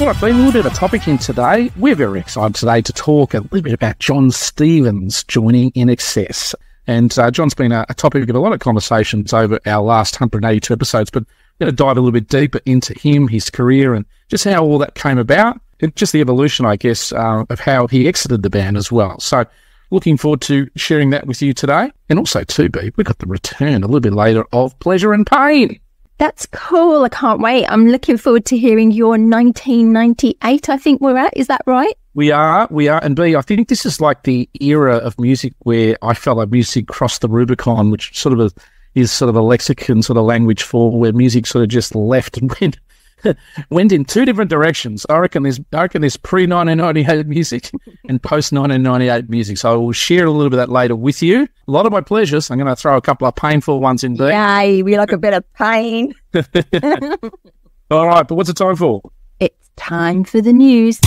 All right, been a little bit of a topic in today. We're very excited today to talk a little bit about Jon Stevens joining INXS. And uh, John's been a, a, topic of a lot of conversations over our last 182 episodes, but we're going to dive a little bit deeper into him, his career, and just how all that came about, and just the evolution, I guess, uh, of how he exited the band as well. So, looking forward to sharing that with you today. And also, too, B, we've got the return a little bit later of Pleasure and Pain. That's cool. I can't wait. I'm looking forward to hearing your 1998, I think we're at. Is that right? We are, we are. And B, I think this is like the era of music where I felt like music crossed the Rubicon, which sort of a, is sort of a lexicon sort of language for where music sort of just left and went went in two different directions. I reckon there's I reckon there's pre 1998 music and post 1998 music. So I will share a little bit of that later with you. A lot of my pleasures. I'm going to throw a couple of painful ones in there. Yay, we like a bit of pain. All right, but what's it time for? It's time for the news.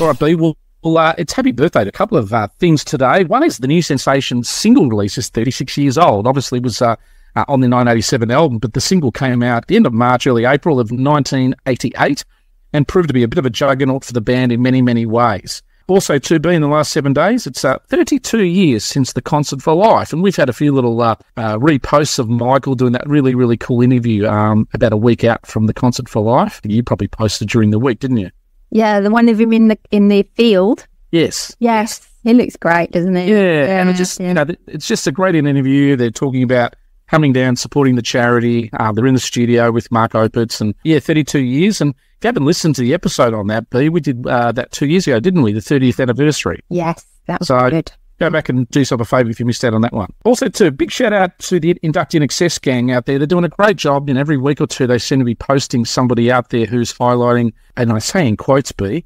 All right, B. Well, well, uh, it's happy birthday to a couple of uh, things today. One is the new sensation single release is 36 years old. Obviously, was uh, uh, on the 1987 album, but the single came out at the end of March, early April of 1988 and proved to be a bit of a juggernaut for the band in many, many ways. Also, to be in the last seven days, it's uh, 32 years since the Concert for Life, and we've had a few little uh, uh, reposts of Michael doing that really, really cool interview um, about a week out from the Concert for Life. You probably posted during the week, didn't you? Yeah, the one of him in the in the field. Yes. Yes, he looks great, doesn't he? Yeah, yeah and it's just yeah. you know, it's just a great interview. They're talking about coming down, supporting the charity. Uh, they're in the studio with Mark Opitz, and yeah, 32 years. And if you haven't listened to the episode on that, B, we did uh, that two years ago, didn't we? The 30th anniversary. Yes, that was so, good. Go back and do yourself a favour if you missed out on that one. Also, too, big shout out to the Induct INXS gang out there. They're doing a great job. And every week or two, they seem to be posting somebody out there who's highlighting, and I say in quotes, B,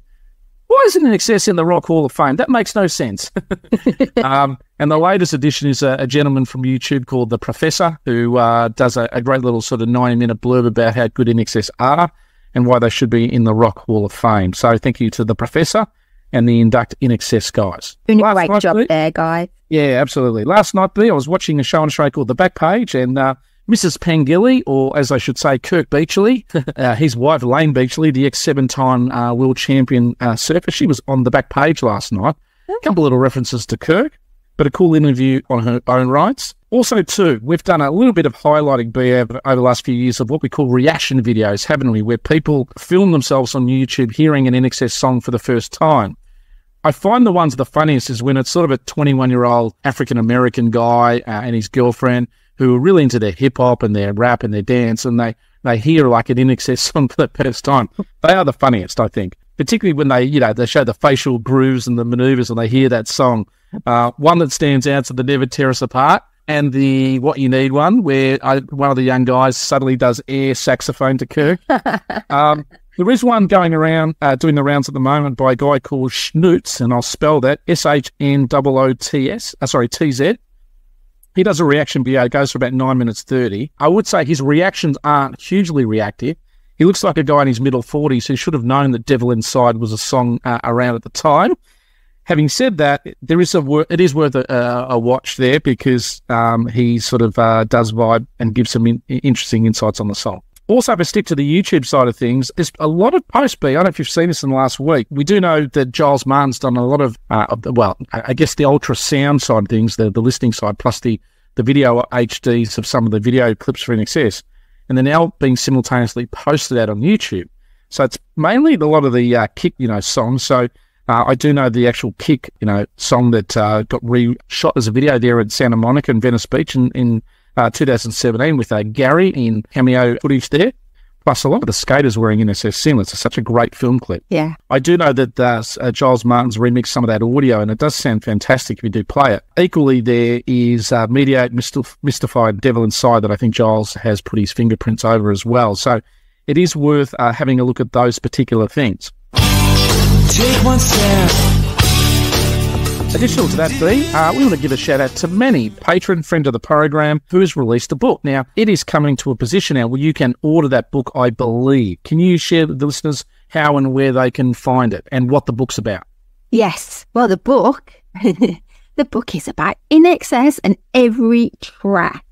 why isn't INXS in the Rock Hall of Fame? That makes no sense. um, and the latest addition is a, a, gentleman from YouTube called The Professor, who uh, does a, a, great little sort of 90 minute blurb about how good INXS are and why they should be in the Rock Hall of Fame. So thank you to The Professor and the Induct INXS guys. Doing a great job there, guys. Yeah, absolutely. Last night, B, I was watching a show on a show called The Back Page, and uh, Mrs. Pengilly, or as I should say, Kirk Beachley, uh, his wife, Layne Beachley, the ex seven time uh, world champion uh, surfer, she was on the back page last night. A couple of little references to Kirk, but a cool interview on her own rights. Also, too, we've done a little bit of highlighting B over, the last few years of what we call reaction videos, haven't we? Where people film themselves on YouTube hearing an INXS song for the first time. I find the ones the funniest is when it's sort of a 21 year old African American guy uh, and his girlfriend who are really into their hip hop and their rap and their dance, and they they hear like an INXS song for the first time. They are the funniest, I think, particularly when they you know they show the facial grooves and the maneuvers, and they hear that song. Uh, one that stands out to the Never Tear Us Apart. And the What You Need one, where I, one of the young guys suddenly does air saxophone to Kirk. um, there is one going around, uh, doing the rounds at the moment by a guy called Schnoots, and I'll spell that S H N O O T S, uh, sorry, T Z. He does a reaction video, it goes for about nine minutes 30. I would say his reactions aren't hugely reactive. He looks like a guy in his middle 40s who should have known that Devil Inside was a song uh, around at the time. Having said that, there is a wor- it is worth a, a watch there because um, he sort of uh, does vibe and gives some in- interesting insights on the song. Also, if I stick to the YouTube side of things, there's a lot of post B. I don't know if you've seen this in the last week. We do know that Giles Martin's done a lot of, uh, well, I guess the ultrasound side of things, the, the listening side, plus the, the video HDs of some of the video clips for INXS. And they're now being simultaneously posted out on YouTube. So it's mainly a lot of the uh, kick, you know, songs. So uh, I do know the actual kick, you know, song that uh, got re-shot as a video there at Santa Monica and Venice Beach in, in uh, 2017 with uh, Gary in cameo footage there. Plus, a lot of the skaters wearing INXS singlets. It's such a great film clip. Yeah. I do know that uh, uh, Giles Martin's remixed some of that audio, and it does sound fantastic if you do play it. Equally, there is uh, Mediate Mystified Devil Inside that I think Giles has put his fingerprints over as well. So it is worth uh, having a look at those particular things. Take one step Additional to that, B, uh, we want to give a shout out to Manny, patron friend of the program, who has released a book. Now, it is coming to a position now where you can order that book, I believe. Can you share with the listeners how and where they can find it and what the book's about? Yes. Well, the book, the book is about INXS and every track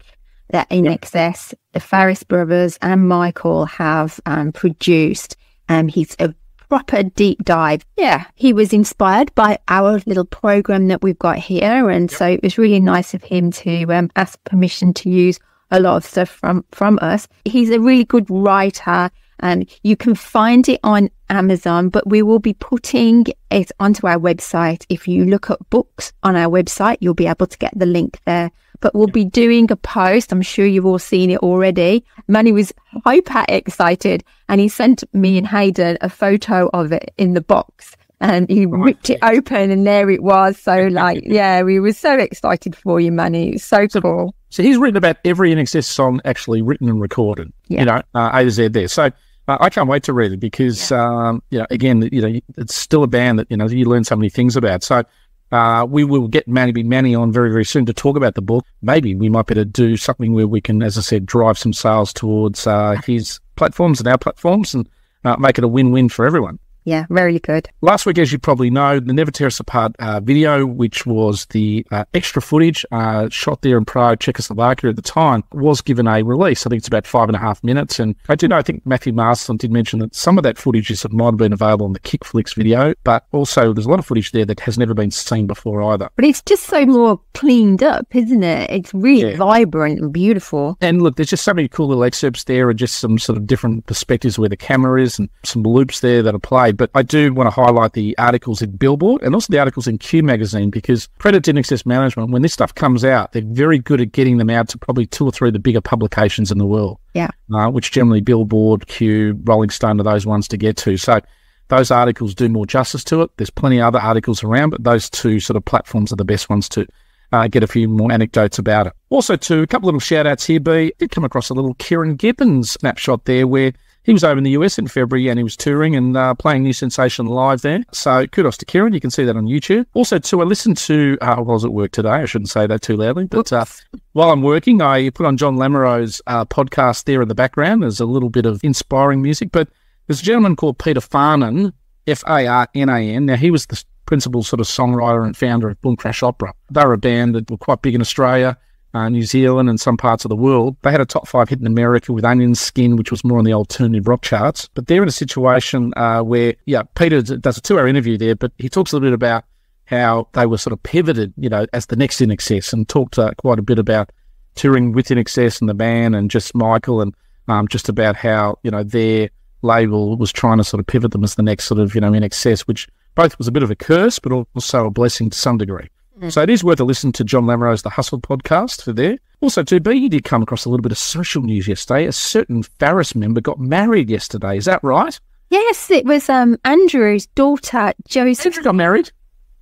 that INXS, the Farriss brothers, and Michael have um, produced Um, he's a proper deep dive. Yeah, he was inspired by our little program that we've got here, and so it was really nice of him to um, ask permission to use a lot of stuff from from us. He's a really good writer, and you can find it on Amazon. But we will be putting it onto our website. If you look at books on our website, you'll be able to get the link there. But we'll be doing a post. I'm sure you've all seen it already. Manny was hyper excited, and he sent me and Hayden a photo of it in the box and he ripped it open and there it was. So like, yeah, we were so excited for you, Manny. It was so, so cool. So he's written about every INXS song actually written and recorded, yeah. you know, uh, A to Z there. So uh, I can't wait to read it because, yeah. um, you know, again, you know, it's still a band that, you know, you learn so many things about. So uh, we will get Manny Manny on very, very soon to talk about the book. Maybe we might better do something where we can, as I said, drive some sales towards uh, his platforms and our platforms and uh, make it a win-win for everyone yeah, very good. Last week, as you probably know, the Never Tear Us Apart uh, video, which was the uh, extra footage uh, shot there in Prague, Czechoslovakia at the time, was given a release. I think it's about five and a half minutes. And I do know, I think Matthew Marston did mention that some of that footage is, might have been available on the Kick Flicks video, but also there's a lot of footage there that has never been seen before either. But it's just so more cleaned up, isn't it? It's really yeah. vibrant and beautiful. And look, there's just so many cool little excerpts there and just some sort of different perspectives where the camera is and some loops there that are played. But I do want to highlight the articles in Billboard and also the articles in Q Magazine because credit to INXS Management, when this stuff comes out, they're very good at getting them out to probably two or three of the bigger publications in the world. Yeah. Uh, which generally Billboard, Q, Rolling Stone are those ones to get to. So those articles do more justice to it. There's plenty of other articles around, but those two sort of platforms are the best ones to uh, get a few more anecdotes about it. Also, to a couple of little shout outs here, B, did come across a little Kieran Gibbons snapshot there where he was over in the US in February and he was touring and uh, playing New Sensation live there. So kudos to Kieran. You can see that on YouTube. Also, to I listened to, uh, I was at work today. I shouldn't say that too loudly, but uh, while I'm working, I put on John Lamoureux's uh, podcast there in the background. There's a little bit of inspiring music, but there's a gentleman called Peter Farnan, F A R N A N. Now, he was the principal sort of songwriter and founder of Boom Crash Opera. They were a band that were quite big in Australia uh, New Zealand and some parts of the world. They had a top five hit in America with Onion Skin, which was more on the alternative rock charts. But they're in a situation uh, where, yeah, Peter does a two hour interview there, but he talks a little bit about how they were sort of pivoted, you know, as the next INXS and talked uh, quite a bit about touring with INXS and the band and just Michael and um, just about how, you know, their label was trying to sort of pivot them as the next sort of, you know, INXS, which both was a bit of a curse, but also a blessing to some degree. Mm. So it is worth a listen to John Lamoureux's The Hustle podcast for there. Also, to be, he did come across a little bit of social news yesterday. A certain Farriss member got married yesterday. Is that right? Yes, it was um, Andrew's daughter, Joseph. Andrew got married?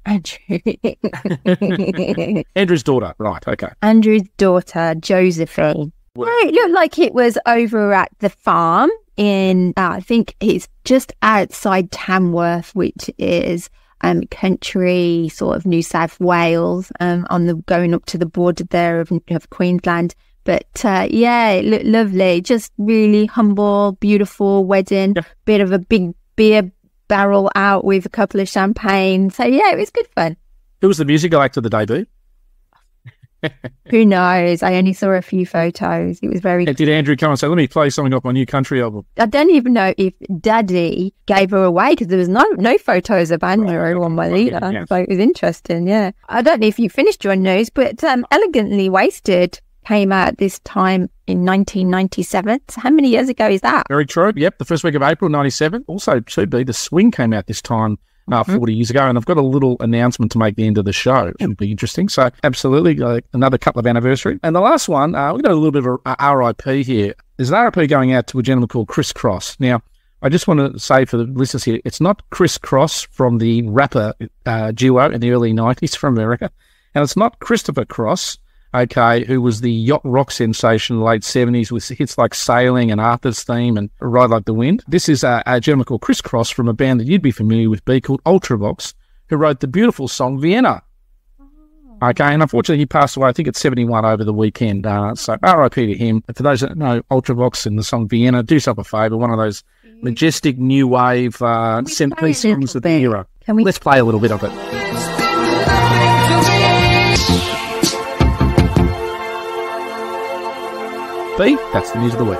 Andrew. Andrew's daughter, right, okay. Andrew's daughter, Josephine. Well, it looked like it was over at the farm in, uh, I think it's just outside Tamworth, which is um, country, sort of New South Wales, um, on the going up to the border there of, of Queensland. But uh, yeah, it looked lovely. Just really humble, beautiful wedding. Yeah. Bit of a big beer barrel out with a couple of champagne. So yeah, it was good fun. Who was the music director of the debut? Who knows? I only saw a few photos. It was very. Did Andrew come and say, "Let me play something off my new country album"? I don't even know if Daddy gave her away because there was no no photos of Andrew right. on my leader. Yeah. So it was interesting. Yeah, I don't know if you finished your news, but um, "Elegantly Wasted" came out this time in 1997. So how many years ago is that? Very true. Yep, the first week of April '97. Also, to be the Swing came out this time uh, mm-hmm. 40 years ago. And I've got a little announcement to make the end of the show. It'll be interesting. So, absolutely, uh, another couple of anniversary. And the last one, uh, we've got a little bit of a, RIP here. There's an RIP going out to a gentleman called Chris Cross. Now, I just want to say for the listeners here, it's not Kris Kross from the rapper uh, duo in the early 90s from America. And it's not Christopher Cross okay, who was the yacht rock sensation in the late 70s with hits like Sailing and Arthur's Theme and Ride Like the Wind. This is a, a gentleman called Chris Cross from a band that you'd be familiar with, B, called Ultravox, who wrote the beautiful song Vienna. Oh. Okay, and unfortunately, he passed away, I think, at 71 over the weekend. Uh, so RIP to him. For those that know Ultravox and the song Vienna, do yourself a favour. One of those majestic new wave uh, centerpiece songs of the era. Can we? Let's play a little bit of it. B, that's the news of the week.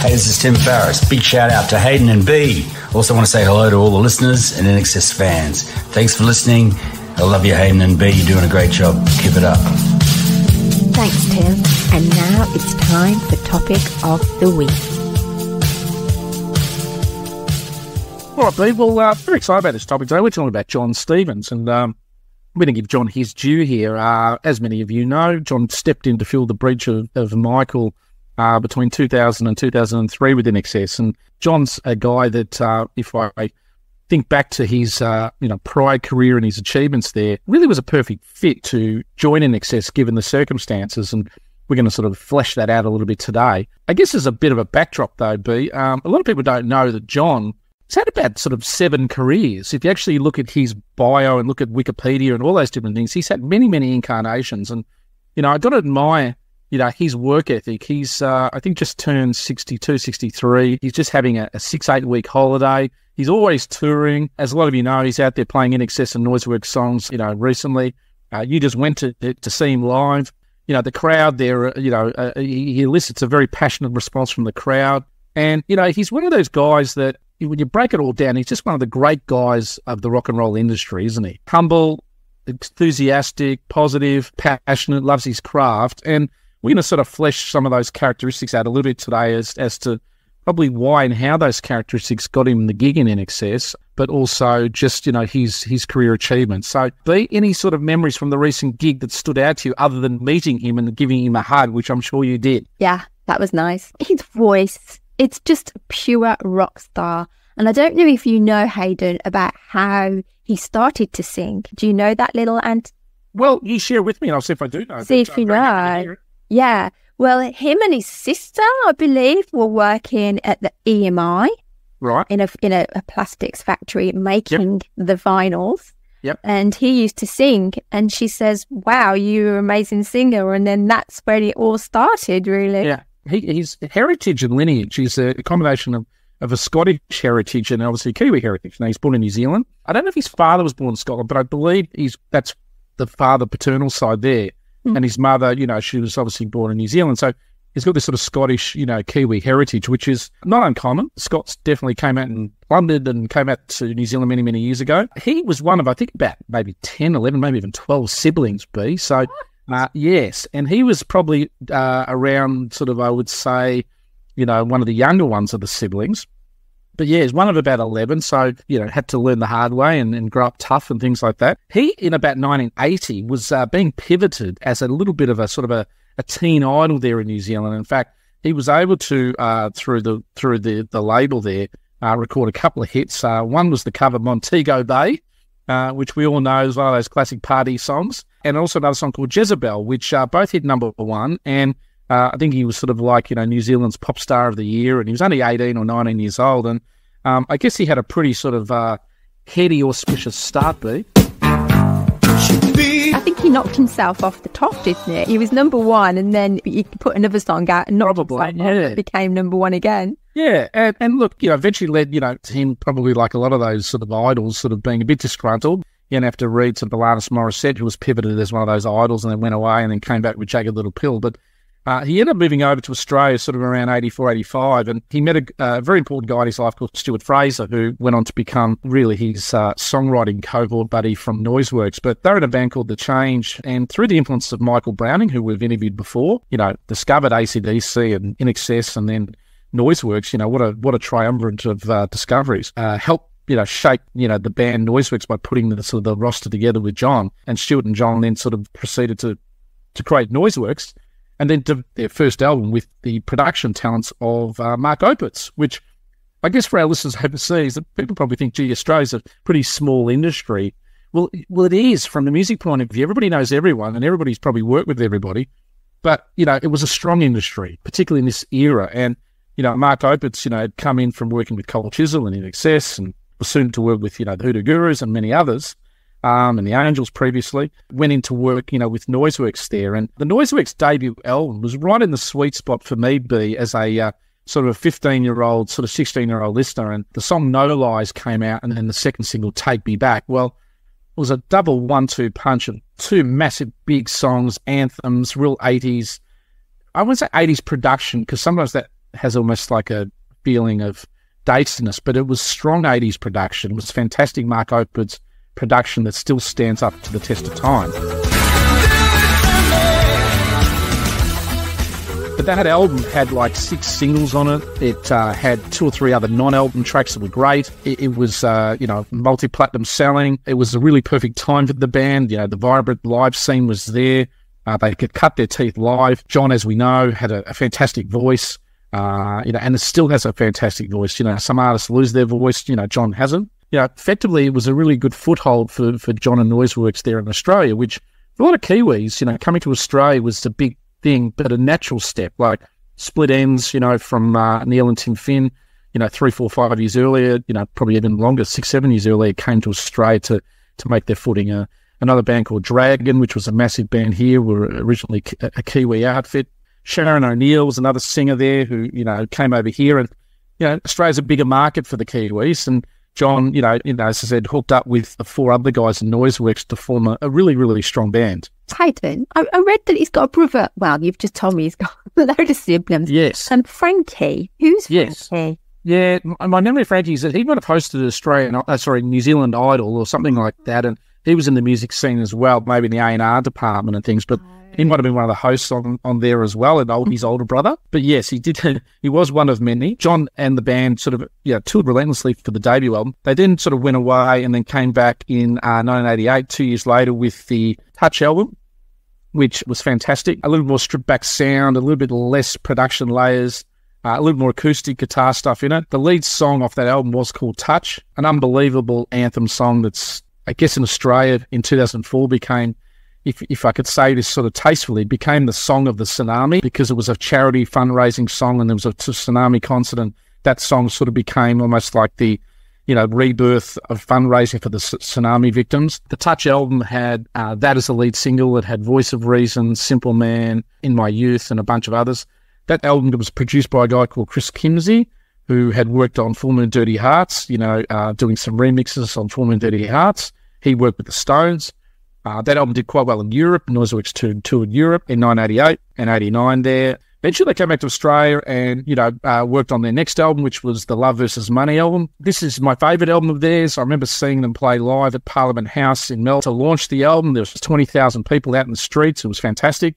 Hey, this is Tim Farriss. Big shout out to Hayden and B. Also want to say hello to all the listeners and INXS fans. Thanks for listening. I love you, Hayden and B. You're doing a great job. Keep it up. Thanks, Tim. And now it's time for topic of the week. All right, B. Well, uh, very excited about this topic today. We're talking about Jon Stevens, and um, I'm going to give John his due here. Uh, as many of you know, John stepped in to fill the breach of, of Michael uh, between 2000 and 2003 with INXS. And John's a guy that, uh, if I think back to his uh, you know prior career and his achievements there, really was a perfect fit to join INXS given the circumstances. And we're going to sort of flesh that out a little bit today. I guess as a bit of a backdrop, though, B, um, a lot of people don't know that John has had about sort of seven careers. If you actually look at his bio and look at Wikipedia and all those different things, he's had many, many incarnations. And, you know, I got to admire you know, his work ethic. He's, uh, I think, just turned 62, 63. He's just having a, a, six, eight week holiday. He's always touring. As a lot of you know, he's out there playing INXS and Noiseworks songs, you know, recently. Uh, you just went to, to see him live. You know, the crowd there, uh, you know, uh, he, he elicits a very passionate response from the crowd. And, you know, he's one of those guys that when you break it all down, he's just one of the great guys of the rock and roll industry, isn't he? Humble, enthusiastic, positive, passionate, loves his craft. And we're going to sort of flesh some of those characteristics out a little bit today as, as to probably why and how those characteristics got him the gig in INXS, but also just, you know, his his career achievements. So be any sort of memories from the recent gig that stood out to you other than meeting him and giving him a hug, which I'm sure you did. Yeah, that was nice. His voice, it's just pure rock star. And I don't know if you know, Hayden, about how he started to sing. Do you know that little ant? Well, you share with me and I'll see if I do know. See if you know. Yeah. Well, him and his sister, I believe, were working at the EMI. Right. In a in a, a plastics factory making yep. the vinyls. Yep. And he used to sing and she says, Wow, you're an amazing singer and then that's where it all started really. Yeah. He, his heritage and lineage is a combination of, of a Scottish heritage and obviously Kiwi heritage. Now he's born in New Zealand. I don't know if his father was born in Scotland, but I believe he's that's the father paternal side there. Mm. And his mother, you know, she was obviously born in New Zealand. So he's got this sort of Scottish, you know, Kiwi heritage, which is not uncommon. Scots definitely came out and plundered and came out to New Zealand many, many years ago. He was one of, I think, about maybe 10, 11, maybe even 12 siblings, B. So, uh, yes. And he was probably uh, around sort of, I would say, you know, one of the younger ones of the siblings. But yeah, he's one of about 11. So, you know, had to learn the hard way and, and grow up tough and things like that. He, in about 1980, was uh, being pivoted as a little bit of a sort of a, a teen idol there in New Zealand. In fact, he was able to, uh, through the through the, the label there, uh, record a couple of hits. Uh, one was the cover Montego Bay, uh, which we all know is one of those classic party songs, and also another song called Jezebel, which uh, both hit number one. And uh, I think he was sort of like, you know, New Zealand's pop star of the year, and he was only 18 or 19 years old. And um, I guess he had a pretty sort of uh, heady, auspicious start, B. I think he knocked himself off the top, didn't it? He was number one, and then he put another song out and probably yeah. became number one again. Yeah, and, and look, you know, eventually led, you know, to him probably like a lot of those sort of idols, sort of being a bit disgruntled. You don't have to read some Alanis Morissette, who was pivoted as one of those idols and then went away and then came back with Jagged Little Pill. But uh, he ended up moving over to Australia sort of around 84, 85, and he met a, very important guy in his life called Stuart Fraser, who went on to become really his uh, songwriting cohort buddy from Noiseworks. But they're in a band called The Change, and through the influence of Michael Browning, who we've interviewed before, you know, discovered ACDC and INXS and then Noiseworks, you know, what a what a triumvirate of uh, discoveries. Uh, you know, shape, you know, the band Noiseworks by putting the sort of the roster together with John. And Stuart and John then sort of proceeded to to create Noiseworks and then their first album with the production talents of uh, Mark Opitz, which I guess for our listeners overseas, that people probably think, gee, Australia's a pretty small industry. Well, well, it is from the music point of view. Everybody knows everyone, and everybody's probably worked with everybody. But you know, it was a strong industry, particularly in this era. And you know, Mark Opitz, you know, had come in from working with Cold Chisel and INXS, and was soon to work with you know the Hoodoo Gurus and many others um, and the Angels previously. Went into work, you know, with Noiseworks there. And the Noiseworks debut album was right in the sweet spot for me, B, as a uh, sort of a 15 year old, sort of 16 year old listener. And the song No Lies came out, and then the second single, Take Me Back. Well, it was a double one two punch of two massive big songs, anthems, real 80s. I wouldn't say 80s production because sometimes that has almost like a feeling of datiness, but it was strong 80s production. It was fantastic Mark Opitz production that still stands up to the test of time. But that album had like six singles on it. It uh, had two or three other non-album tracks that were great. It, it was, uh, you know, multi-platinum selling. It was a really perfect time for the band. You know, the vibrant live scene was there. Uh, they could cut their teeth live. John, as we know, had a, a fantastic voice. Uh, you know, and it still has a fantastic voice. You know, some artists lose their voice. You know, John hasn't. You know, effectively, it was a really good foothold for for John and Noiseworks there in Australia, which a lot of Kiwis, you know, coming to Australia was a big thing, but a natural step, like Split Enz, you know, from uh, Neil and Tim Finn, you know, three, four, five years earlier, you know, probably even longer, six, seven years earlier, came to Australia to, to make their footing. Uh, another band called Dragon, which was a massive band here, were originally a Kiwi outfit. Sharon O'Neill was another singer there who, you know, came over here. And, you know, Australia's a bigger market for the Kiwis. And John, you know, you know, as I said, hooked up with the four other guys in Noiseworks to form a, a really, really strong band. Hayden, I, I, read that he's got a brother. Well, you've just told me he's got a load of siblings. Yes. And Frankie, who's yes. Frankie? Yeah, my memory of Frankie is that he might have hosted Australian, uh, sorry, New Zealand Idol or something like that, and he was in the music scene as well, maybe in the A and R department and things. But he might have been one of the hosts on, on there as well, and old, his older brother. But yes, he did. he was one of many. John and the band sort of yeah toured relentlessly for the debut album. They then sort of went away and then came back in uh, 1988, two years later, with the Touch album, which was fantastic. A little more stripped back sound, a little bit less production layers. Uh, a little more acoustic guitar stuff in it. The lead song off that album was called Touch, an unbelievable anthem song that's, I guess, in Australia in 2004 became if, if I could say this sort of tastefully, became the song of the tsunami because it was a charity fundraising song and there was a tsunami concert and that song sort of became almost like the, you know, rebirth of fundraising for the tsunami victims. The Touch album had uh, that as the lead single. It had Voice of Reason, Simple Man, In My Youth, and a bunch of others. That album was produced by a guy called Chris Kimsey, who had worked on Full Moon Dirty Hearts, you know, uh, doing some remixes on Full Moon Dirty Hearts. He worked with the Stones. Uh, that album did quite well in Europe. Noiseworks toured, toured Europe in 1988 and 89 there. Eventually, they came back to Australia and, you know, uh, worked on their next album, which was the Love versus Money album. This is my favourite album of theirs. I remember seeing them play live at Parliament House in Melbourne to launch the album. There was 20,000 people out in the streets. It was fantastic.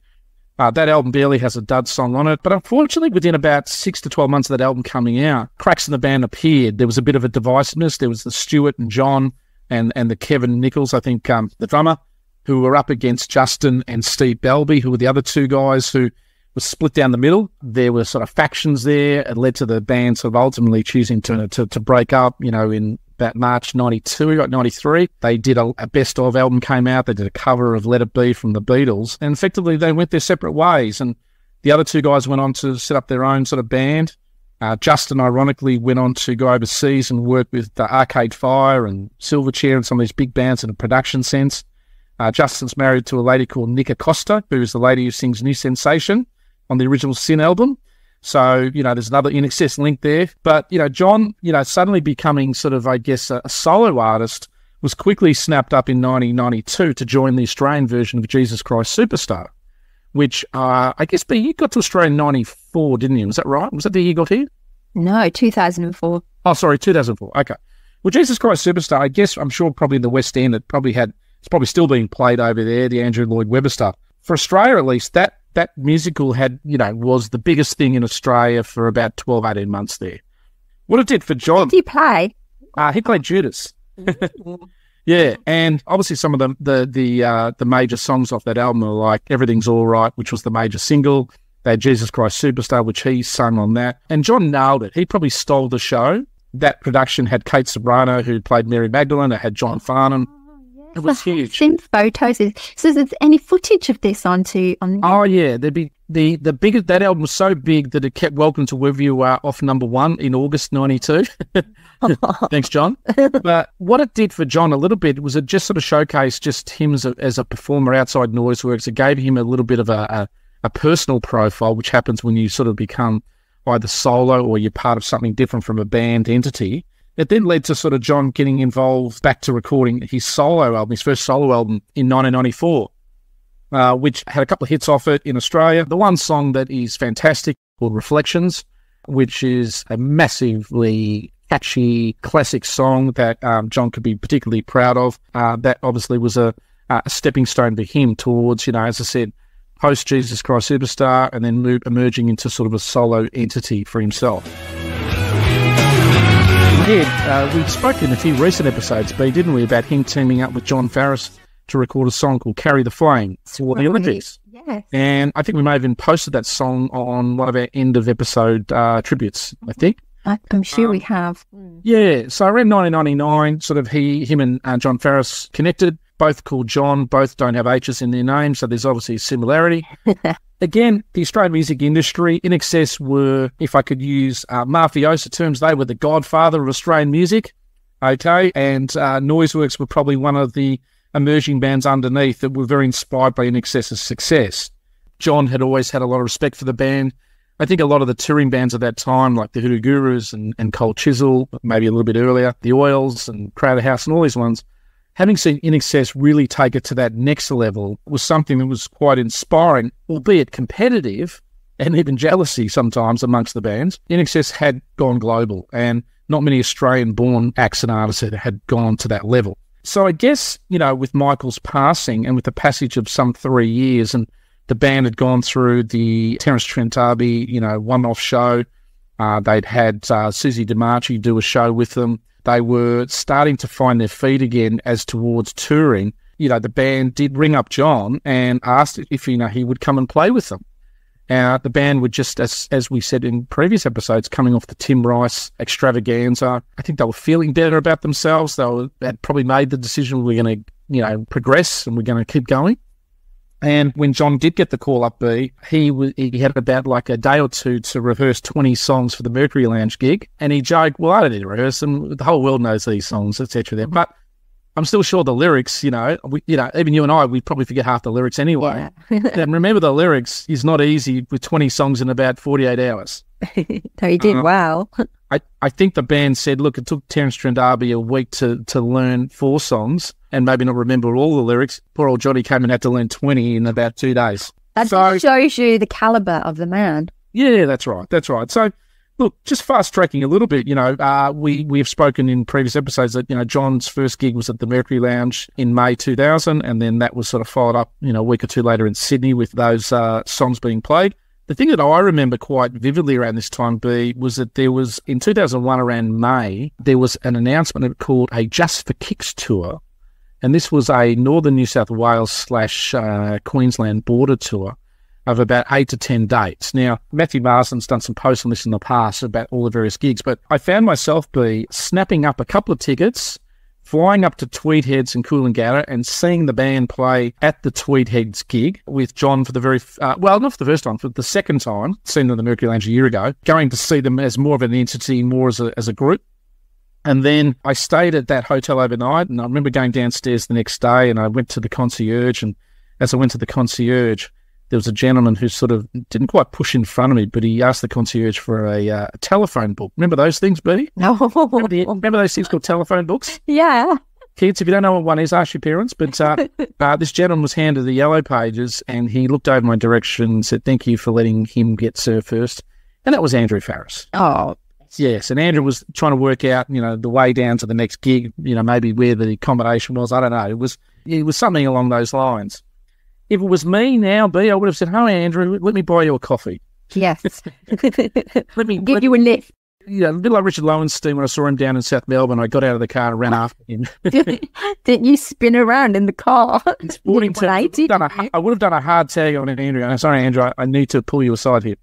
Uh, that album barely has a dud song on it, but unfortunately, within about six to 12 months of that album coming out, cracks in the band appeared. There was a bit of a divisiveness. There was the Stuart and John and, and the Kevin Nichols, I think, um, the drummer who were up against Justin and Steve Balbi, who were the other two guys who were split down the middle. There were sort of factions there. It led to the band sort of ultimately choosing to, to, to break up, you know, in about March 92, got 93. They did a, a, best of album came out. They did a cover of Let It Be from the Beatles. And effectively, they went their separate ways. And the other two guys went on to set up their own sort of band. Uh, Justin, ironically, went on to go overseas and work with Arcade Fire and Silverchair and some of these big bands in a production sense. Uh, Justin's married to a lady called Nick Acosta, who is the lady who sings New Sensation on the original Sin album. So, you know, there's another INXS link there. But, you know, John, you know, suddenly becoming sort of, I guess, a, a solo artist was quickly snapped up in 1992 to join the Australian version of Jesus Christ Superstar, which uh, I guess, but you got to Australia in 94, didn't you? Was that right? Was that the year you got here? No, 2004. Oh, sorry, 2004. Okay. Well, Jesus Christ Superstar, I guess, I'm sure probably in the West End, it probably had it's probably still being played over there, the Andrew Lloyd Webber stuff. For Australia, at least, that that musical had, you know, was the biggest thing in Australia for about 12, 18 months there. What it did for John. What did he play? Uh, he played Judas. yeah, and obviously some of the the the, uh, the major songs off that album are like "Everything's All Right," which was the major single. They had "Jesus Christ Superstar," which he sung on that, and John nailed it. He probably stole the show. That production had Kate Ceberano, who played Mary Magdalene. It had John Farnham, it was huge. Seen photos. So, is there any footage of this onto on? Oh yeah, there'd be the the biggest. That album was so big that it kept "Welcome to Wherever You Are" off number one in August '92. Thanks, John. But what it did for John a little bit was it just sort of showcased just him as a, as a performer outside Noiseworks. It gave him a little bit of a, a a personal profile, which happens when you sort of become either solo or you're part of something different from a band entity. It then led to sort of John getting involved back to recording his solo album, his first solo album in 1994, uh, which had a couple of hits off it in Australia. The one song that is fantastic called Reflections, which is a massively catchy classic song that um, John could be particularly proud of. Uh, that obviously was a, a stepping stone for him towards, you know, as I said, post Jesus Christ Superstar and then emerging into sort of a solo entity for himself. We uh, we've spoken in a few recent episodes, B, didn't we, about him teaming up with Jon Farriss to record a song called Carry the Flame for the Olympics. Yes. And I think we may have even posted that song on one of our end of episode uh, tributes, I think. I'm sure we Um, have. Yeah, so around 1999, sort of he, him, and uh, Jon Farriss connected. Both called John. Both don't have H's in their name, so there's obviously a similarity. Again, the Australian music industry, INXS, were, if I could use uh, mafioso terms, they were the godfather of Australian music. Okay, and uh, Noiseworks were probably one of the emerging bands underneath that were very inspired by INXS's success. John had always had a lot of respect for the band. I think a lot of the touring bands at that time, like the Hoodoo Gurus and, and Cold Chisel, maybe a little bit earlier, the Oils and Crowded House and all these ones, having seen INXS really take it to that next level was something that was quite inspiring, albeit competitive and even jealousy sometimes amongst the bands. INXS had gone global and not many Australian born acts and artists had, had gone to that level. So I guess, you know, with Michael's passing and with the passage of some three years and the band had gone through the Terence Trent D'Arby, you know, one-off show. Uh, they'd had uh, Suze DeMarchi do a show with them. They were starting to find their feet again as towards touring. You know, the band did ring up John and asked if you know he would come and play with them. Uh, the band were just as as we said in previous episodes, coming off the Tim Rice extravaganza. I think they were feeling better about themselves. They were, had probably made the decision we're going to you know progress and we're going to keep going. And when John did get the call up B, he was, he had about like a day or two to rehearse 20 songs for the Mercury Lounge gig. And he joked, well, I don't need to rehearse them. The whole world knows these songs, etc. There, But I'm still sure the lyrics, you know, we, you know, even you and I, we probably forget half the lyrics anyway. Yeah. and remember the lyrics is not easy with 20 songs in about 48 hours. no, you did Uh, well. I, I think the band said, look, it took Terence Trent D'Arby a week to, to learn four songs and maybe not remember all the lyrics. Poor old Johnny came and had to learn 20 in about two days. That so- shows you the caliber of the man. Yeah, that's right. That's right. So, look, just fast tracking a little bit, you know, uh, we, we have spoken in previous episodes that, you know, John's first gig was at the Mercury Lounge in May 2000, and then that was sort of followed up, you know, a week or two later in Sydney with those uh, songs being played. The thing that I remember quite vividly around this time, B, was that there was, in 2001, around May, there was an announcement called a Just for Kicks tour. And this was a northern New South Wales slash uh, Queensland border tour of about eight to 10 dates. Now, Matthew Marsden's done some posts on this in the past about all the various gigs, but I found myself be snapping up a couple of tickets, flying up to Tweed Heads and Coolangatta and seeing the band play at the Tweed Heads gig with John for the very, uh, well, not for the first time, for the second time, seen them at the Mercury Lounge a year ago, going to see them as more of an entity, more as a, as a group. And then I stayed at that hotel overnight, and I remember going downstairs the next day, and I went to the concierge. And as I went to the concierge, there was a gentleman who sort of didn't quite push in front of me, but he asked the concierge for a, uh, a telephone book. Remember those things, Bertie? No. Remember, the- remember those things called telephone books? yeah. Kids, if you don't know what one is, ask your parents. But uh, uh, this gentleman was handed the yellow pages, and he looked over my direction and said, "Thank you for letting him get served first. And that was Andrew Farriss. Oh, Yes, and Andrew was trying to work out, you know, the way down to the next gig, you know, maybe where the accommodation was. I don't know. It was it was something along those lines. If it was me now, B, I would have said, "Hi, Andrew. Let me buy you a coffee. yes. Let me Give let, you a lift. Yeah, a bit like Richard Lowenstein when I saw him down in South Melbourne. I got out of the car and ran after him. Didn't you spin around in the car? Sporting terms, I would have 180, done a-? I would have done a hard tag on it, Andrew. I'm sorry, Andrew. I, I need to pull you aside here.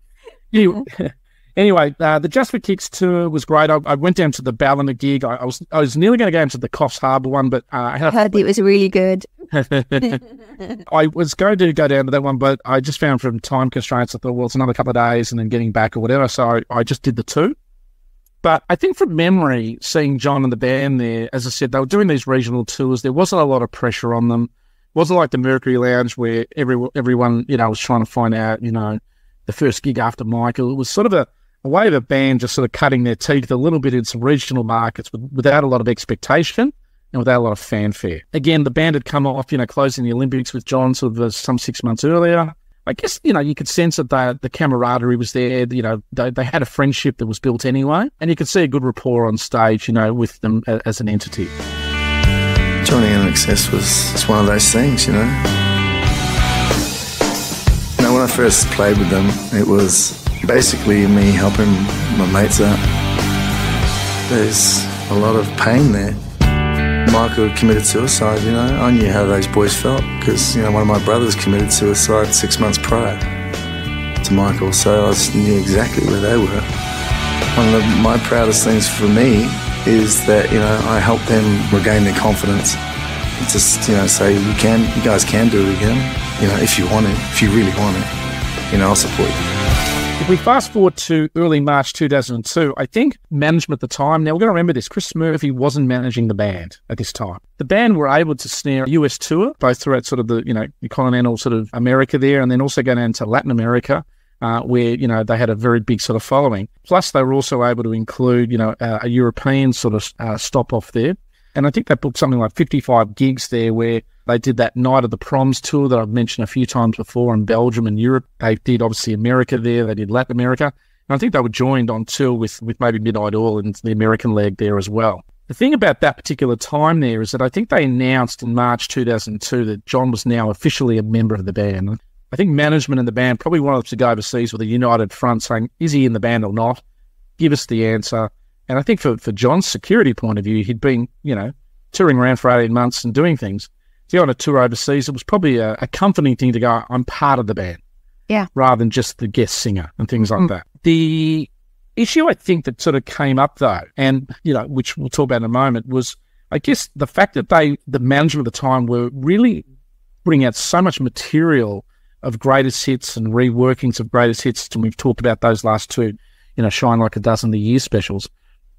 You, anyway, uh, the Just for Kicks tour was great. I, I went down to the Ballina gig. I, I was I was nearly going to go into the Coffs Harbour one, but uh, I I had heard it was really good. I was going to go down to that one, but I just found from time constraints, I thought, well, it's another couple of days and then getting back or whatever. So I, I just did the two. But I think from memory, seeing John and the band there, as I said, they were doing these regional tours. There wasn't a lot of pressure on them. It wasn't like the Mercury Lounge where every, everyone, you know, was trying to find out, you know, the first gig after Michael. It was sort of a, a way of a band just sort of cutting their teeth a little bit in some regional markets with, without a lot of expectation and without a lot of fanfare. Again, the band had come off, you know, closing the Olympics with John sort of uh, some six months earlier. I guess, you know, you could sense that the, the camaraderie was there. You know, they, they had a friendship that was built anyway. And you could see a good rapport on stage, you know, with them as an entity. Joining INXS was it's one of those things, you know. You know, when I first played with them, it was basically me helping my mates out. There's a lot of pain there. Michael committed suicide, you know. I knew how those boys felt because, you know, one of my brothers committed suicide six months prior to Michael, so I just knew exactly where they were. One of the, my proudest things for me is that, you know, I helped them regain their confidence. Just, you know, say, you can, you guys can do it again, you know, if you want it, if you really want it, you know, I'll support you. We fast forward to early March 2002, I think management at the time, now we're going to remember this, Chris Murphy wasn't managing the band at this time. The band were able to snare a US tour, both throughout sort of the, you know, the continental sort of America there, and then also going into Latin America. Uh, where you know they had a very big sort of following. Plus, they were also able to include you know uh, a European sort of uh, stop off there, and I think they booked something like 55 gigs there, where they did that Night of the Proms tour that I've mentioned a few times before in Belgium and Europe. They did obviously America there. They did Latin America. And I think they were joined on tour with, with maybe Midnight Oil and the American leg there as well. The thing about that particular time there is that I think they announced in March 2002 that John was now officially a member of the band. I think management and the band probably wanted to go overseas with a united front saying, is he in the band or not? Give us the answer. And I think for, for John's security point of view, he'd been, you know, touring around for 18 months and doing things to go on a tour overseas, it was probably a, a, comforting thing to go, I'm part of the band. Yeah. Rather than just the guest singer and things like mm. that. The issue I think that sort of came up though, and, you know, which we'll talk about in a moment, was I guess the fact that they, the management at the time, were really putting out so much material of greatest hits and reworkings of greatest hits. And we've talked about those last two, you know, Shine Like It Does, the year specials.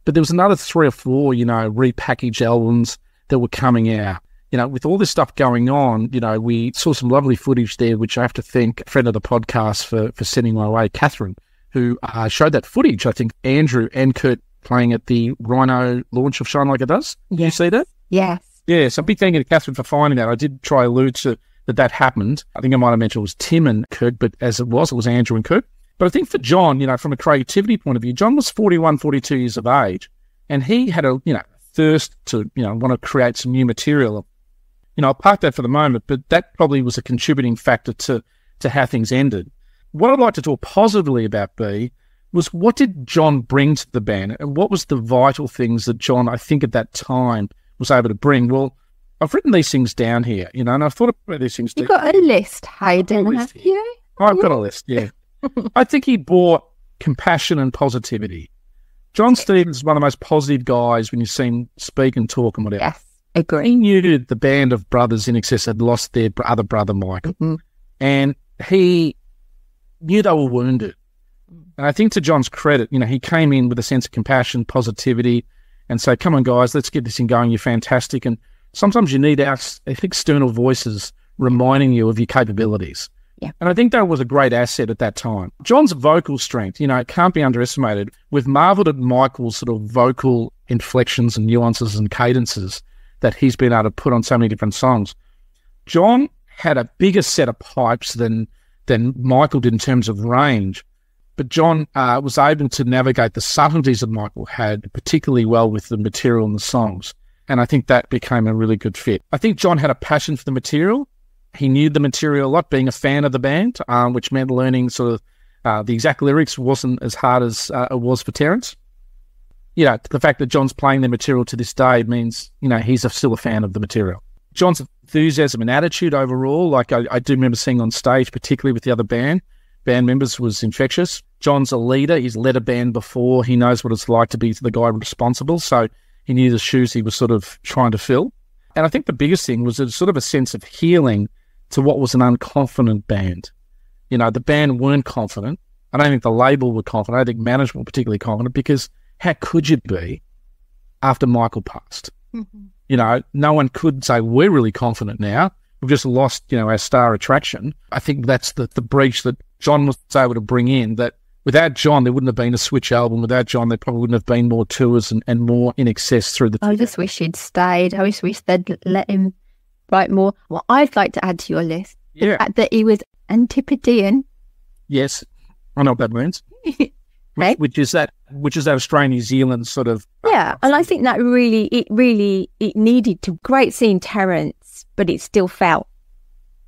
But there was another three or four, you know, repackaged albums that were coming out you know, with all this stuff going on, you know, we saw some lovely footage there, which I have to thank a friend of the podcast for, for sending my way, Catherine, who uh, showed that footage. I think Andrew and Kirk playing at the Rhino launch of Shine Like It Does. Did you see that? Yes. Yeah. So big thank you to Catherine for finding that. I did try allude to that that happened. I think I might have mentioned it was Tim and Kirk, but as it was, it was Andrew and Kirk. But I think for John, you know, from a creativity point of view, John was 41, 42 years of age, and he had a, you know, thirst to, you know, want to create some new material you know, I'll park that for the moment, but that probably was a contributing factor to, to how things ended. What I'd like to talk positively about B was what did John bring to the band and what was the vital things that John, I think at that time, was able to bring? Well, I've written these things down here, you know, and I've thought about these things. You've got a list, Hayden, a list have you? I've got a list, yeah. I think he brought compassion and positivity. Jon Stevens is one of the most positive guys when you see him speak and talk and whatever. Yes. Agree. He knew the band of brothers INXS had lost their other brother, Michael, mm-hmm. and he knew they were wounded. And I think to John's credit, you know, he came in with a sense of compassion, positivity, and say, "Come on, guys, let's get this thing going. You're fantastic." And sometimes you need ex- external voices reminding you of your capabilities. Yeah. And I think that was a great asset at that time. John's vocal strength, you know, it can't be underestimated. We've marveled at Michael's sort of vocal inflections and nuances and cadences that he's been able to put on so many different songs. John had a bigger set of pipes than than Michael did in terms of range, but John uh, was able to navigate the subtleties that Michael had particularly well with the material and the songs. And I think that became a really good fit. I think John had a passion for the material. He knew the material a lot, being a fan of the band, um, which meant learning sort of uh, the exact lyrics wasn't as hard as uh, it was for Terence you know, the fact that John's playing the material to this day means, you know, he's a, still a fan of the material. John's enthusiasm and attitude overall, like I, I do remember seeing on stage, particularly with the other band, band members, was infectious. John's a leader. He's led a band before. He knows what it's like to be the guy responsible. So he knew the shoes he was sort of trying to fill. And I think the biggest thing was a sort of a sense of healing to what was an unconfident band. You know, the band weren't confident. I don't think the label were confident. I don't think management were particularly confident because how could you be after Michael passed? Mm-hmm. You know, no one could say we're really confident now. We've just lost, you know, our star attraction. I think that's the, the breach that John was able to bring in that without John, there wouldn't have been a Switch album. Without John, there probably wouldn't have been more tours and, and more INXS through the. I just wish he'd stayed. I just wish they'd let him write more. What I'd like to add to your list yeah. that he was Antipodean. Yes, I know what that means. Right. Which is that, which is that Australian New Zealand sort of. Yeah, and I think that really, it really, it needed to. Great seeing Terence, but it still felt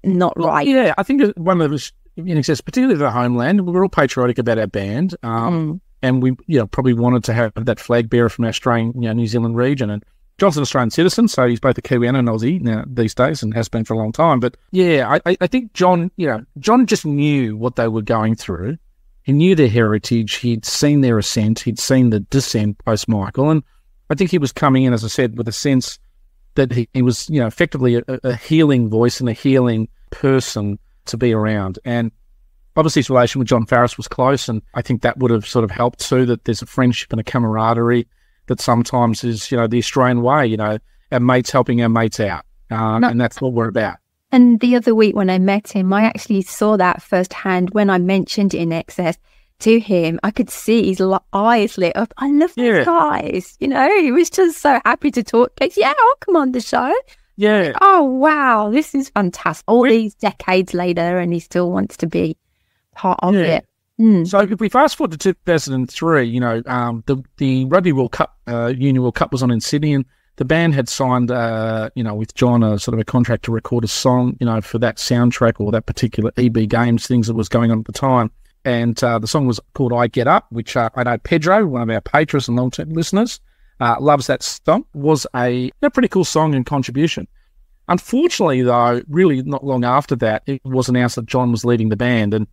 not right. Yeah, I think one of us, INXS, particularly the homeland, we were all patriotic about our band, um, Mm. and we, you know, probably wanted to have that flag bearer from our Australian, you know, New Zealand region. And Jon's an Australian citizen, so he's both a Kiwi and an Aussie now these days, and has been for a long time. But yeah, I- I think Jon, you know, Jon just knew what they were going through. He knew their heritage. He'd seen their ascent. He'd seen the descent post Michael, and I think he was coming in, as I said, with a sense that he, he was, you know, effectively a, a healing voice and a healing person to be around. And obviously, his relation with Jon Farriss was close, and I think that would have sort of helped too. That there's a friendship and a camaraderie that sometimes is, you know, the Australian way. You know, our mates helping our mates out, uh, No. and that's what we're about. And the other week when I met him, I actually saw that firsthand when I mentioned INXS to him. I could see his eyes lit up. I love Yeah. these guys. You know, he was just so happy to talk. Yeah, I'll come on the show. Yeah, Oh, wow, this is fantastic. All these decades later, and he still wants to be part of Yeah. it. Mm. So if we fast forward to 2003, you know, um, the the Rugby World Cup, uh, Union World Cup was on in Sydney, and the band had signed, uh, you know, with Jon a sort of a contract to record a song, you know, for that soundtrack or that particular EB Games things that was going on at the time. And uh, the song was called "I Get Up," which uh, I know Pedro, one of our patrons and long-term listeners, uh, loves that song. Was a, a pretty cool song and contribution. Unfortunately, though, really not long after that, it was announced that Jon was leaving the band, and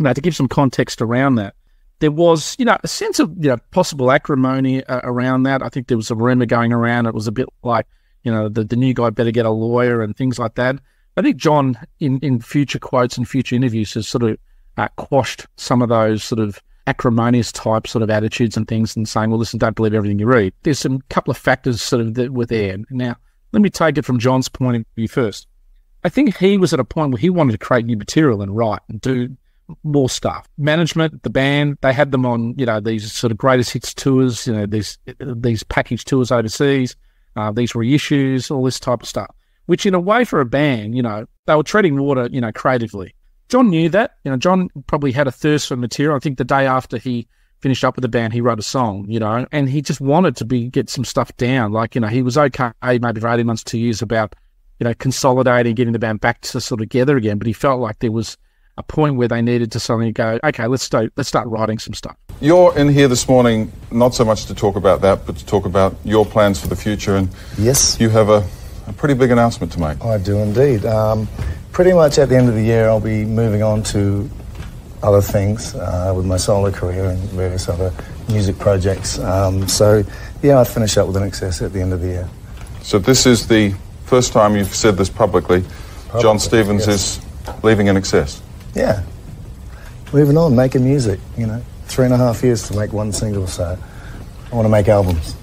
you know, to give some context around that, there was, you know, a sense of, you know, possible acrimony uh, around that. I think there was a rumor going around. It was a bit like, you know, the, the new guy better get a lawyer and things like that. I think Jon, in, in future quotes and future interviews, has sort of uh, quashed some of those sort of acrimonious type sort of attitudes and things and saying, well, listen, don't believe everything you read. There's some couple of factors sort of that were there. Now, let me take it from Jon's point of view first. I think he was at a point where he wanted to create new material and write and do more stuff. Management, the band, they had them on, you know, these sort of greatest hits tours, you know, these these package tours overseas, uh, these reissues, all this type of stuff. Which, in a way, for a band, you know, they were treading water, you know, creatively. Jon knew that. You know, Jon probably had a thirst for material. I think the day after he finished up with the band, he wrote a song, you know, and he just wanted to be get some stuff down. Like, you know, he was okay maybe for eighteen months, two years about, you know, consolidating, getting the band back to sort of together again. But he felt like there was a point where they needed to suddenly go, okay, let's start let's start writing some stuff. You're in here this morning not so much to talk about that, but to talk about your plans for the future. And Yes, you have a, a pretty big announcement to make. I do indeed. Um, pretty much at the end of the year, I'll be moving on to other things uh, with my solo career and various other music projects. Um, so, yeah, I finish up with INXS at the end of the year. So this is the first time you've said this publicly. Jon Stevens yes. is leaving INXS. Yeah, moving on, making music. You know, three and a half years to make one single, so I want to make albums.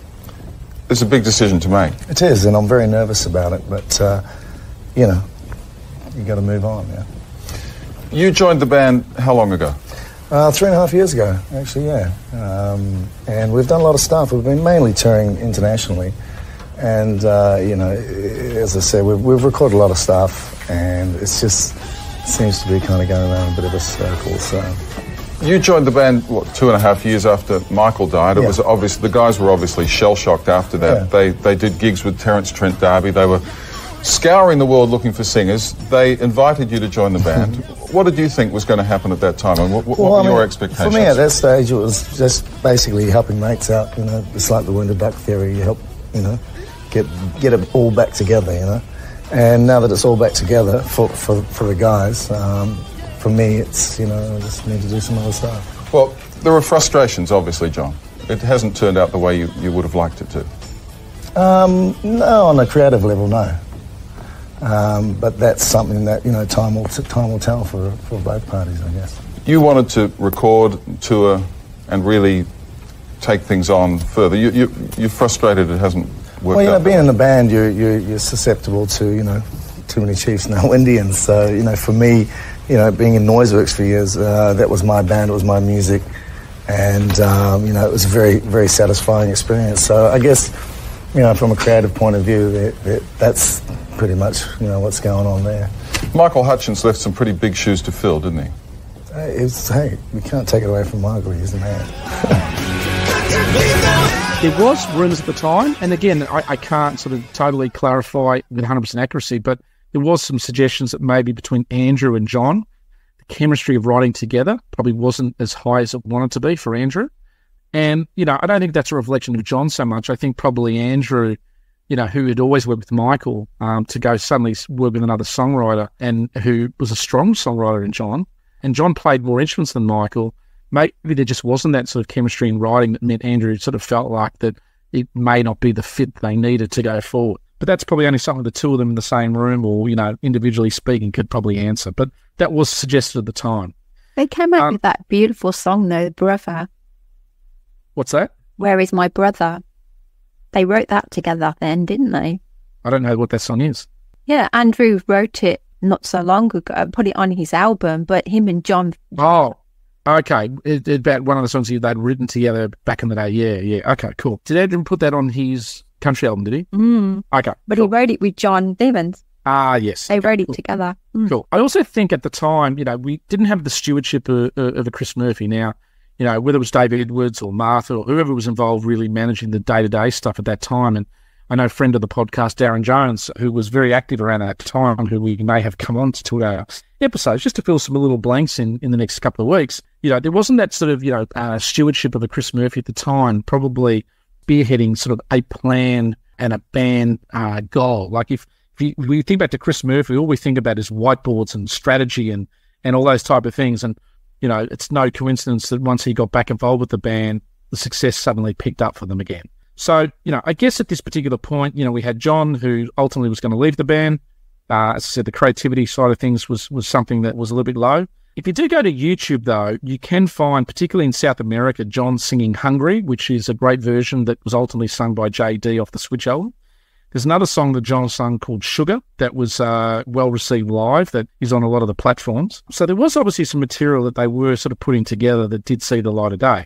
It's a big decision to make. It is, and I'm very nervous about it, but uh, you know, you got to move on. Yeah. You joined the band how long ago? Uh, three and a half years ago, actually, yeah. Um, and we've done a lot of stuff. We've been mainly touring internationally. And, uh, you know, as I said, we've, we've recorded a lot of stuff, and it's just seems to be kind of going around a bit of a circle. So, You joined the band what two and a half years after Michael died. It Yeah. was obvious the guys were obviously shell shocked after that. Yeah. They they did gigs with Terence Trent D'Arby. They were scouring the world looking for singers. They invited you to join the band. what did you think was going to happen at that time, and what, what Well, were I mean, your expectations? For me, at that stage, it was just basically helping mates out. You know, it's like the wounded duck theory. You help, you know, get get it all back together. You know, and now that it's all back together for for, for the guys, um, for me, it's you know, I just need to do some other stuff. Well, there were frustrations, obviously, Jon. It hasn't turned out the way you, you would have liked it to. Um, no, on a creative level, no. Um, but that's something that you know time will time will tell for for both parties, I guess. You wanted to record, tour, and really take things on further. You, you, you're frustrated it hasn't Well, you know, being in a band, you're, you're, you're susceptible to, you know, too many Chiefs, no Indians. So, you know, for me, you know, being in Noiseworks for years, uh, that was my band, it was my music. And, um, you know, it was a very, very satisfying experience. So I guess, you know, from a creative point of view, that, that, that's pretty much, you know, what's going on there. Michael Hutchence left some pretty big shoes to fill, didn't he? Hey, it's, hey, we can't take it away from Michael. He's the man. There was rumours at the time, and again, I, I can't sort of totally clarify with 100% accuracy, but there was some suggestions that maybe between Andrew and Jon, the chemistry of writing together probably wasn't as high as it wanted to be for Andrew. And, you know, I don't think that's a reflection of Jon so much. I think probably Andrew, you know, who had always worked with Michael, um, to go suddenly work with another songwriter and who was a strong songwriter in Jon, and Jon played more instruments than Michael. Maybe there just wasn't that sort of chemistry in writing that meant Andrew sort of felt like that it may not be the fit they needed to go forward. But that's probably only something the two of them in the same room or, you know, individually speaking could probably answer. But that was suggested at the time. They came out Um, with that beautiful song, though, Brother. What's that? Where is my brother? They wrote that together then, didn't they? I don't know what that song is. Yeah, Andrew wrote it not so long ago, put it on his album, but him and Jon, Oh, okay. It, it, about one of the songs he- they'd written together back in the day. Yeah, yeah. Okay, cool. Did Andrew put that on his country album, did he? mm, Okay. but he wrote it with Jon Stevens. Ah, yes. They Okay, wrote it cool. together. Mm. Cool. I also think at the time, you know, we didn't have the stewardship of, of a Chris Murphy. Now, you know, whether it was Dave Edwards or Martha or whoever was involved really managing the day to day stuff at that time. And I know a friend of the podcast, Darren Jones, who was very active around that time, who we may have come on to our episodes just to fill some little blanks in, in the next couple of weeks. You know, there wasn't that sort of, you know, uh, stewardship of a Chris Murphy at the time, probably spearheading sort of a plan and a band uh, goal. Like if, if, you, if we think back to Chris Murphy, all we think about is whiteboards and strategy and, and all those type of things. And, you know, it's no coincidence that once he got back involved with the band, the success suddenly picked up for them again. So, you know, I guess at this particular point, you know, we had Jon who ultimately was going to leave the band. Uh, as I said, the creativity side of things was was something that was a little bit low. If you do go to YouTube, though, you can find, particularly in South America, Jon singing Hungry, which is a great version that was ultimately sung by JD off the Switch album. There's another song that Jon sung called Sugar that was uh, well received live that is on a lot of the platforms. So there was obviously some material that they were sort of putting together that did see the light of day,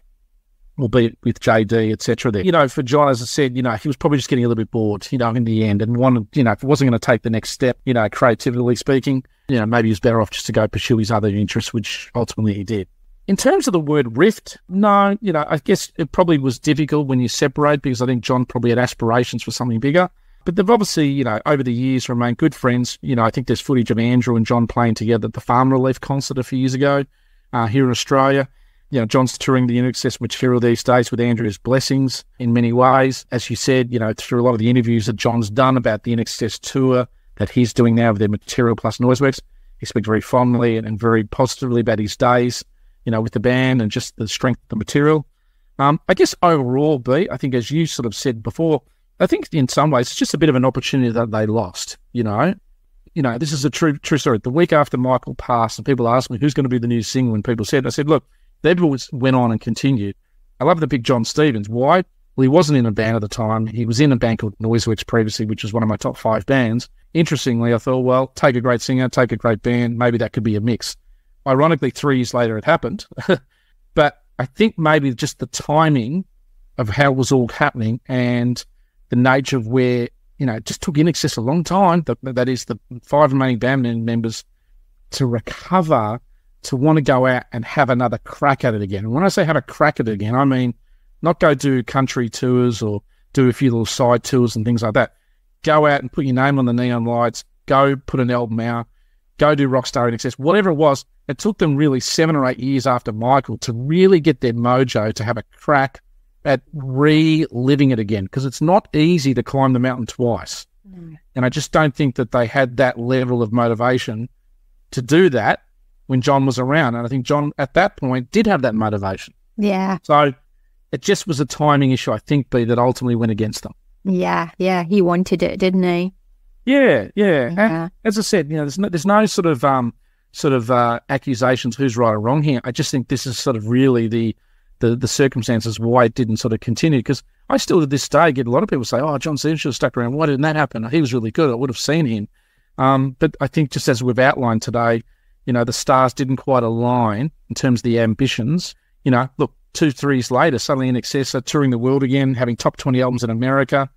albeit with JD, etc. There, you know, for Jon, as I said, you know, he was probably just getting a little bit bored, you know, in the end, and wanted, you know, if it wasn't going to take the next step, you know, creatively speaking, you know, maybe he was better off just to go pursue his other interests, which ultimately he did. In terms of the word rift, no, you know, I guess it probably was difficult when you separate because I think Jon probably had aspirations for something bigger. But they've obviously, you know, over the years remained good friends. You know, I think there's footage of Andrew and Jon playing together at the Farm Relief concert a few years ago uh, here in Australia. You know, Jon's touring the INXS material these days with Andrew's blessings in many ways. As you said, you know, through a lot of the interviews that Jon's done about the INXS tour that he's doing now with their material plus Noiseworks, he speaks very fondly and, and very positively about his days, you know, with the band and just the strength of the material. Um, I guess overall, B, I think as you sort of said before, I think in some ways it's just a bit of an opportunity that they lost. You know, you know, this is a true true story. The week after Michael passed, and people asked me who's going to be the new singer, and people said, I said, look, they always went on and continued. I love the big Jon Stevens. Why? Well, he wasn't in a band at the time. He was in a band called Noiseworks previously, which was one of my top five bands. Interestingly, I thought, well, take a great singer, take a great band, maybe that could be a mix. Ironically, three years later, it happened. but I think maybe just the timing of how it was all happening and the nature of where, you know, it just took INXS a long time. That, that is the five remaining band members to recover, to want to go out and have another crack at it again. And when I say have a crack at it again, I mean not go do country tours or do a few little side tours and things like that. Go out and put your name on the neon lights, go put an album out, go do Rockstar INXS, whatever it was. It took them really seven or eight years after Michael to really get their mojo to have a crack at reliving it again because it's not easy to climb the mountain twice. Mm. And I just don't think that they had that level of motivation to do that when Jon was around. And I think Jon at that point did have that motivation. Yeah, So it just was a timing issue, I think, B, that ultimately went against them. yeah, yeah. He wanted it, didn't he? Yeah, yeah. Yeah. As I said, you know, there's no, there's no sort of um, sort of uh, accusations who's right or wrong here. I just think this is sort of really the the, the circumstances why it didn't sort of continue. Because I still to this day get a lot of people say, "Oh, Jon Stevens should have stuck around. Why didn't that happen? He was really good. I would have seen him." Um, but I think just as we've outlined today, you know, the stars didn't quite align in terms of the ambitions. You know, look, two, three years later, suddenly INXS are touring the world again, having top 20 albums in America,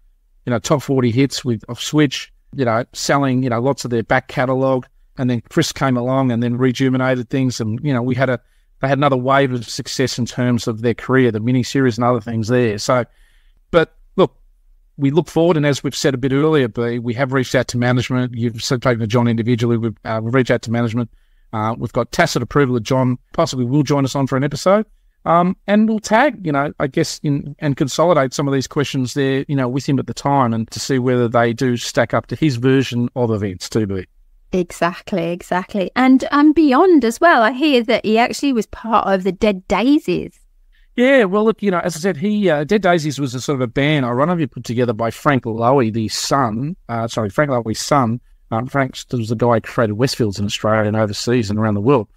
you know, top 40 hits with of Switch, you know, selling, you know, lots of their back catalogue. and then Chris came along and then rejuvenated things, and you know we had a they had another wave of success in terms of their career, the mini series and other things there. So, but look, we look forward, and as we've said a bit earlier, B, we have reached out to management. You've spoken to John individually. We've, uh, we've reached out to management. Uh, we've got tacit approval that Jon possibly will join us on for an episode. Um, and we'll tag, you know, I guess, in and consolidate some of these questions there, you know, with him at the time and to see whether they do stack up to his version of events to be. Exactly, exactly. And and beyond as well. I hear that he actually was part of the Dead Daisies. Yeah, well, look, you know, as I said, he uh, Dead Daisies was a sort of a band, ironically put together by Frank Lowy, the son. Uh, sorry, Frank Lowy's son. Um, Frank was the guy who created Westfields in Australia and overseas and around the world.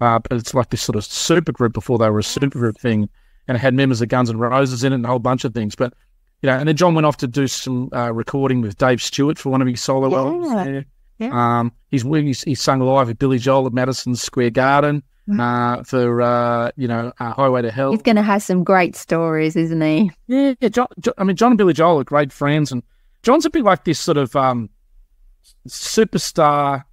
Uh, but it's like this sort of super group before they were a super group thing, and it had members of Guns N' Roses in it and a whole bunch of things. But you know, and then Jon went off to do some uh, recording with Dave Stewart for one of his solo Yeah. albums. Yeah. Um, he's he's, he's sung live with Billy Joel at Madison Square Garden Mm. uh, for uh, you know uh, Highway to Hell. He's going to have some great stories, isn't he? Yeah, yeah. Jon, Jon, I mean, Jon and Billy Joel are great friends, and Jon's a bit like this sort of um, superstar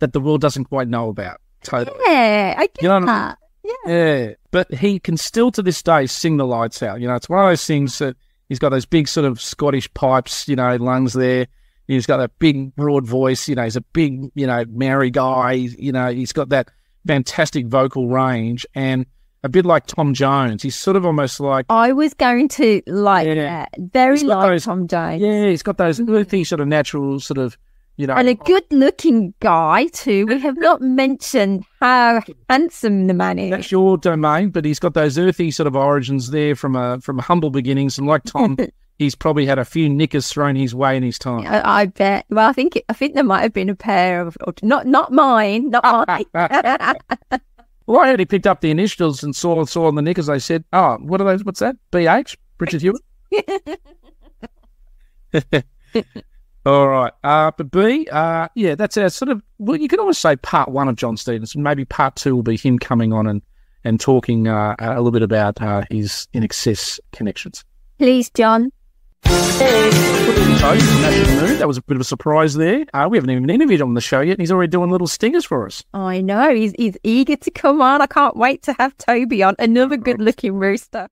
that the world doesn't quite know about. Totally. Yeah, I get You know that. Yeah, but he can still to this day sing the lights out. You know, it's one of those things mm. that he's got those big sort of Scottish pipes, you know, lungs there. He's got that big broad voice. You know, he's a big, you know, Maori guy. You know, he's got that fantastic vocal range and a bit like Tom Jones. He's sort of almost like I was going to like Yeah. that. Very like those- Tom Jones. yeah, he's got those mm. earthy sort of natural sort of, you know, And a good looking guy, too. We have not mentioned how handsome the man is. that's your domain, but he's got those earthy sort of origins there from a from humble beginnings, and like Tom, he's probably had a few knickers thrown his way in his time. I, I bet. Well, I think I think there might have been a pair of or not not mine, not mine. Well, I heard he picked up the initials and saw saw on the knickers. They said, "Oh, what are those? What's that? BH, Richard Hewitt." All right, uh, but B, uh, yeah, that's our sort of. Well, you could always say part one of John Stevenson. Maybe part two will be him coming on and and talking uh, a little bit about uh, his INXS connections. Please, Jon. So, that was a bit of a surprise there. Uh, we haven't even interviewed him on the show yet, and he's already doing little stingers for us. I know he's he's eager to come on. I can't wait to have Toby on. Another good looking rooster.